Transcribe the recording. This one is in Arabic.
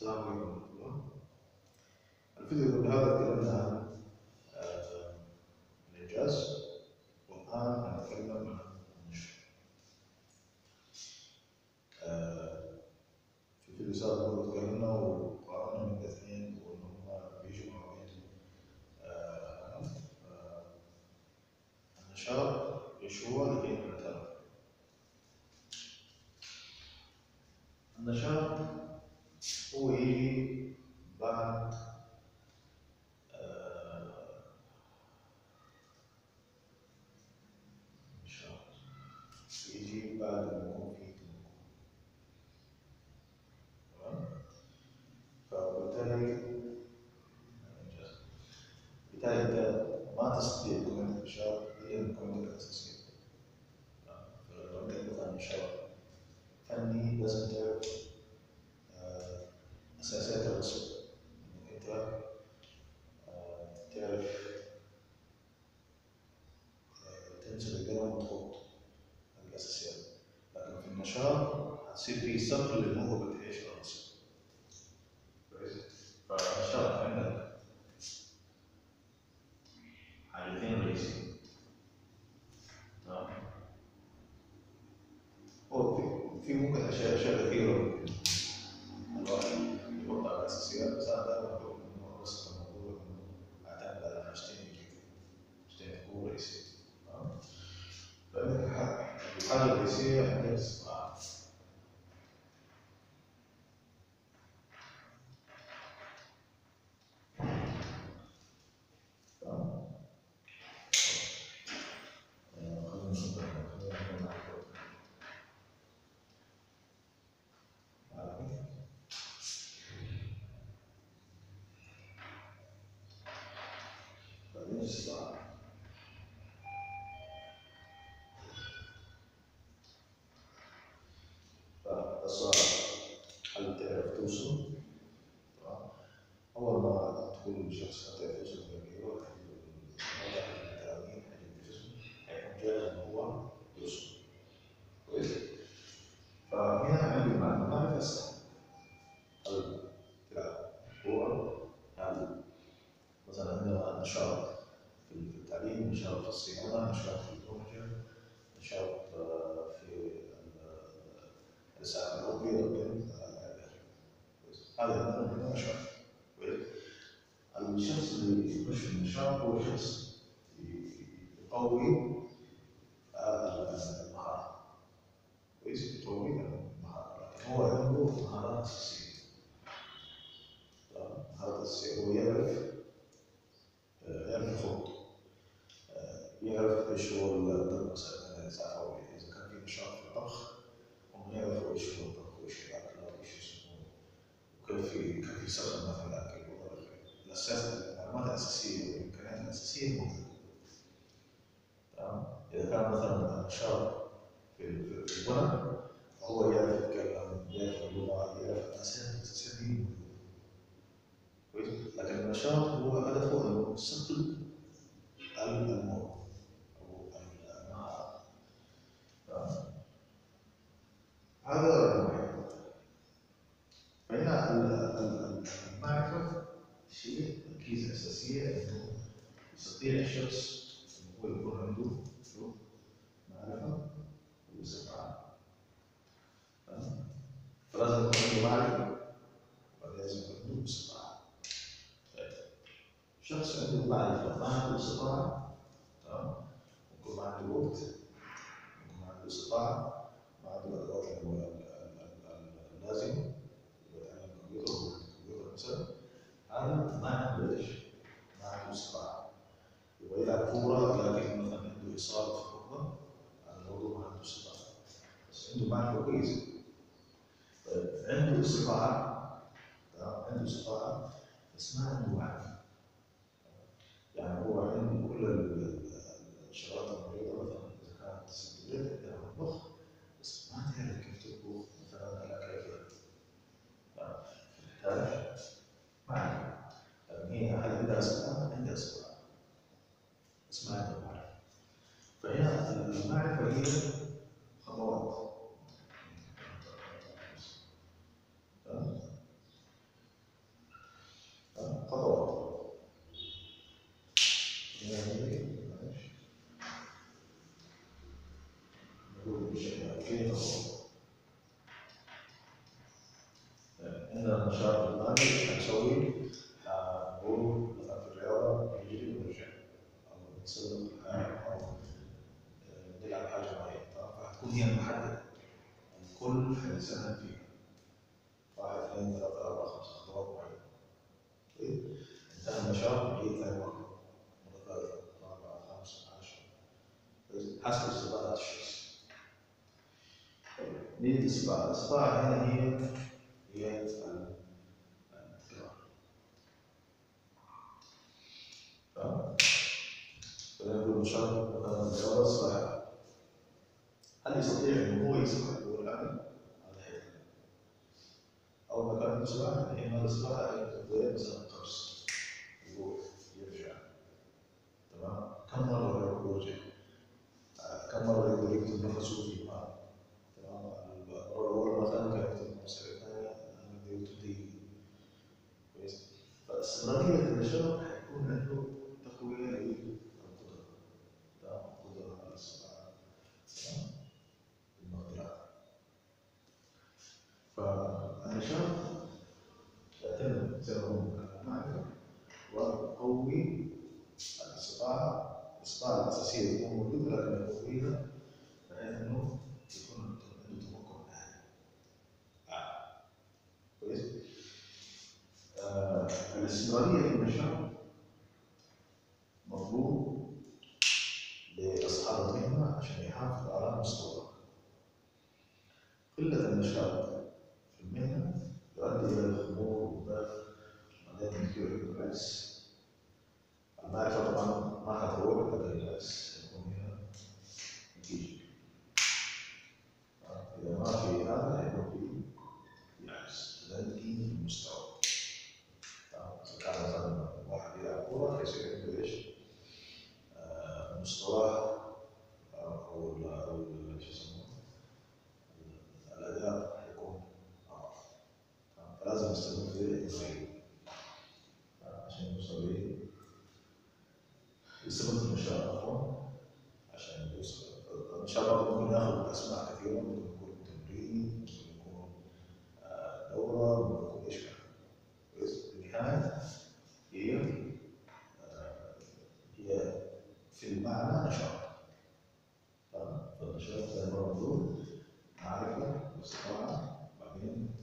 السلام عليكم ورحمة الله. الفيديو قبل هذا تكلمنا عن آه، الإنجاز والآن هنتكلم عن النشر. آه، في الفيديو السابق برضه تكلمنا وقارنا من الاثنين وإن هما بيجوا مع بعض. النشاط يشوع لكي نعترف. النشاط هو هتصير في صقل لموهبة إيش الرسم كويس. فالنشاط عندك حاجتين رئيسيين. تمام. هو في ممكن أشياء أشياء كثيرة. ممكن الواحد يحط على الاساسيات بس أنا دائما بقول إنه الرسم الموضوع اعتمد على حاجتين حاجتين تكون رئيسية. الحاجة الرئيسيه عندك جاهز إن هو يوصل؟ فهنا عندي هل تلعب كورة هل مثلا نشاط في التعليم نشاط في الصيانة نشاط في البروجكت نشاط في ال- الإسعاف كويس؟ هذا نشاط؟ الشخص اللي يخش في النشاط هو شخص يقوي آه، المهارة كويس يقوي المهارة لكن هو عنده أساسية مهارات أساسية هو يعرف يعرف آه، يعرف إيش هو الطبخ مثلا اذا كان في نشاط في الطبخ هم يعرفوا إيش هو الطبخ وايش الاكل وايش يسموه وكيف كيف يسخن مثلا الاكل الاساس المعلومات الاساسيه والامكانيات الاساسيه موجوده تمام اذا كان مثلا نشاط في البنى فهو يعرف يتكلم يعرف اللغة يعرف الاساسيات الاساسيات دي موجوده كويس النشاط هو الموت أو تمام؟ هذا رقم واحد فهنا ال- ال- المعرفه شيء تركيز أساسية أنه يستطيع الشخص انه هو يكون عنده واستطاعه تمام؟ فلازم يكون عنده معرفه ولازم يكون عنده استطاعه طيب. شخص عنده معرفة ما عنده استطاعة. تمام؟ ممكن ما عنده وقت ما عنده استطاعة ما عنده الأدوات اللازمة. يتعلم كمبيوتر هو كمبيوتر مثلا هذا ما عنده إيش؟ ما عنده استطاعة. يبغى يلعب كورة لكن مثلا عنده إصابة في الركبة هذا الموضوع ما عنده استطاعة. بس عنده معرفة كويسة طيب عنده استطاعة. تمام؟ عنده استطاعة بس ما عنده معرفة يعني هو عنده كل ال- ال- الشغلات المريضة مثلا إذا كانت سلبيات عندها مطبخ بس ما تعرف كيف تطبخ مثلا الأكل تحتاج معرفة لكن هي هل عندها استطاعة؟ عندها استطاعة بس ما عندها معرفة فهنا المعرفة هي خطوات تمام؟ عندنا النشاط المالي إيش حنسوي؟ حنقول مثلا في الرياضة نجري ونرجع أو نتسلق أو نلعب حاجة معينة فحتكون هي محددة الكل حيساهم فيها واحد اثنين ثلاثة أربعة خمسة خطوات معينة انتهى النشاط نجي ثاني مرة ثالثة رابعة خمسة عشرة. حسب استطاعة الشخص نيجي الاستطاعة الاستطاعة هنا هي هي ال- التكرار؟ فنقول نشاط مثلا الرياضة السباحة هل يستطيع أن هو يسبح أو مكان السباحة إما السباحة يبدأ مثلا قفز يروح يرجع تمام؟ كم مرة يروح يرجع؟ كم مرة يقدر يكتب نفسه في الماء؟ تمام؟ المرة الأولى مثلا كان يكتب نفسه الثانية يقدر يكتب دقيقة كويس؟ فاستمرارية النشاط حيكون عنده تقوية للقدرة تمام؟ قدرة على السباحة تمام؟ المقدرات فالنشاط يعتمد زي ما هو على المعرفة ويقوي الاستطاعة الأساسية تكون موجودة لكن يقويها بحيث إنه يكون عنده تمكن عالي. أعلى. كويس؟ آه، الاستمرارية في النشاط مطلوب لأصحاب المهنة عشان يحافظ على مستواه. قلة النشاط في المهنة يؤدي إلى الخمول والضعف بعدين يصير الناس المعرفة طبعا ما حتروح شاء الله بنكون ناخذ اسماء كثيره يكون تمرين ممكن يكون آه، دورة ممكن يكون إيش كويس بالنهايه هي آه، هي في المعنى نشاط. فالنشاط زي ما بنقول معرفة واستطاعه بعدين